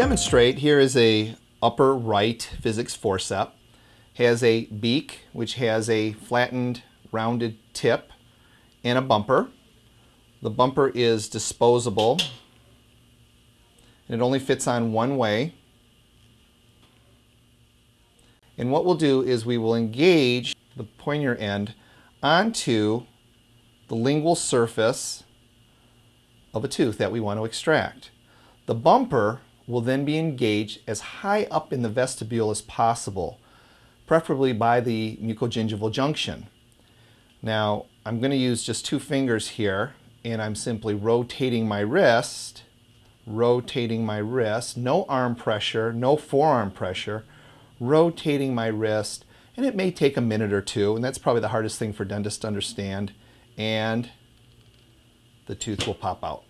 demonstrate, here is a upper right physics forcep. Has a beak, which has a flattened rounded tip and a bumper. The bumper is disposable. And it only fits on one way. And what we'll do is we will engage the pointer end onto the lingual surface of a tooth that we want to extract. The bumper will then be engaged as high up in the vestibule as possible, preferably by the mucogingival junction. Now, I'm going to use just two fingers here, and I'm simply rotating my wrist, rotating my wrist, no arm pressure, no forearm pressure, rotating my wrist, and it may take a minute or two, and that's probably the hardest thing for dentists to understand, and the tooth will pop out.